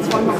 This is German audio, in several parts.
it's one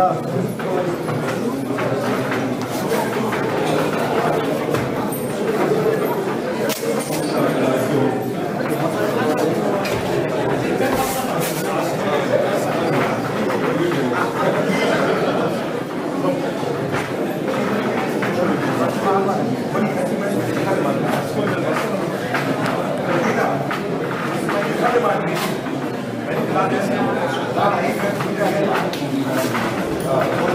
klar. Thank you. Aye.